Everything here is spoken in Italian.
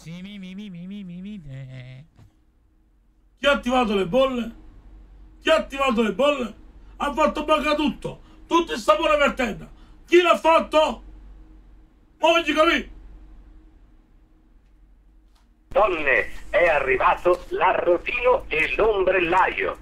Sì, mi, mi, mi, mi, mi, mi. Eh, eh. Chi ha attivato le bolle? Chi ha attivato le bolle? Ha fatto bacca tutto. Tutto il sapore per terra. Chi l'ha fatto? Muovici capì? Donne, è arrivato l'arrotino e l'ombrellaio.